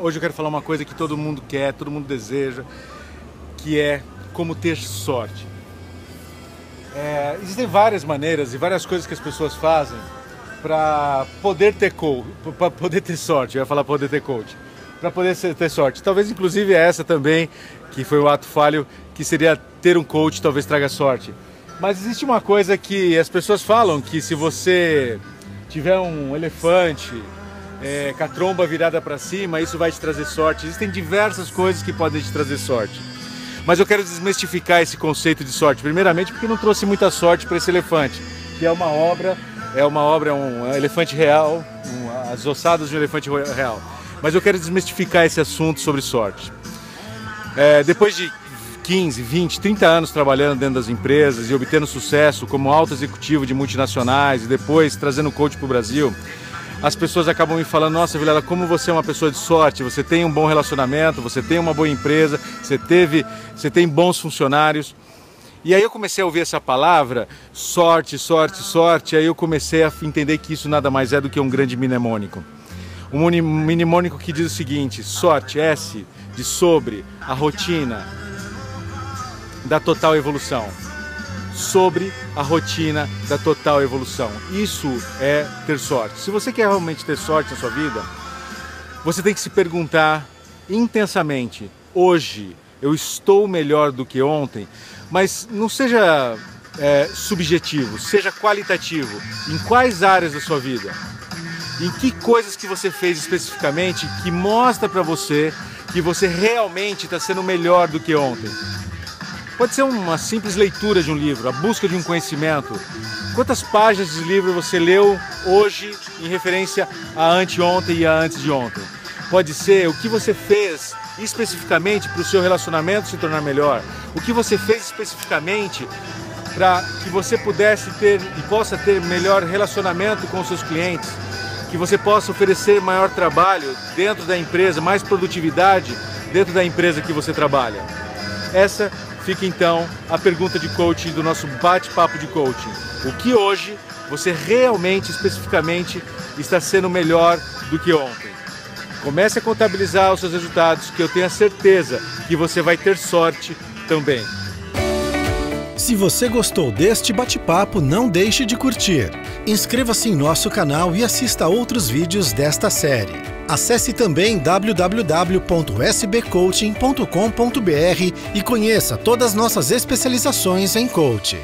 Hoje eu quero falar uma coisa que todo mundo quer, todo mundo deseja, que é como ter sorte. É, existem várias maneiras e várias coisas que as pessoas fazem para poder ter para poder ter sorte. Eu ia falar poder ter coach, para poder ter sorte. Talvez inclusive essa também, que foi o ato falho, que seria ter um coach, talvez traga sorte. Mas existe uma coisa que as pessoas falam que se você tiver um elefante é, com a tromba virada para cima, isso vai te trazer sorte. Existem diversas coisas que podem te trazer sorte. Mas eu quero desmistificar esse conceito de sorte. Primeiramente, porque não trouxe muita sorte para esse elefante, que é uma obra, é uma obra, um, elefante real, um, as ossadas de um elefante real. Mas eu quero desmistificar esse assunto sobre sorte. É, depois de 15, 20, 30 anos trabalhando dentro das empresas e obtendo sucesso como alto executivo de multinacionais e depois trazendo coach para o Brasil, as pessoas acabam me falando: Nossa, Vilela, como você é uma pessoa de sorte, você tem um bom relacionamento, você tem uma boa empresa, você, teve, você tem bons funcionários. E aí eu comecei a ouvir essa palavra, sorte, sorte, sorte, aí eu comecei a entender que isso nada mais é do que um grande mnemônico. Um mnemônico que diz o seguinte: sorte, S, de sobre, a rotina da total evolução sobre a rotina da total evolução. Isso é ter sorte. Se você quer realmente ter sorte na sua vida, você tem que se perguntar intensamente: hoje eu estou melhor do que ontem? Mas não seja é, subjetivo, seja qualitativo. Em quais áreas da sua vida? Em que coisas que você fez especificamente que mostra para você que você realmente está sendo melhor do que ontem? Pode ser uma simples leitura de um livro, a busca de um conhecimento. Quantas páginas de livro você leu hoje em referência a anteontem e a antes de ontem? Pode ser o que você fez especificamente para o seu relacionamento se tornar melhor. O que você fez especificamente para que você pudesse ter e possa ter melhor relacionamento com os seus clientes, que você possa oferecer maior trabalho dentro da empresa, mais produtividade dentro da empresa que você trabalha. Essa fica então a pergunta de coaching do nosso bate-papo de coaching. O que hoje você realmente, especificamente, está sendo melhor do que ontem? Comece a contabilizar os seus resultados, que eu tenho a certeza que você vai ter sorte também. Se você gostou deste bate-papo, não deixe de curtir. Inscreva-se em nosso canal e assista a outros vídeos desta série. Acesse também www.sbcoaching.com.br e conheça todas nossas especializações em coaching.